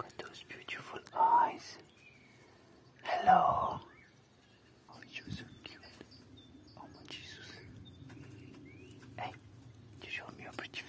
Look at those beautiful eyes. Hello. Oh, you're so cute. Oh my Jesus. Hey, you show me your pretty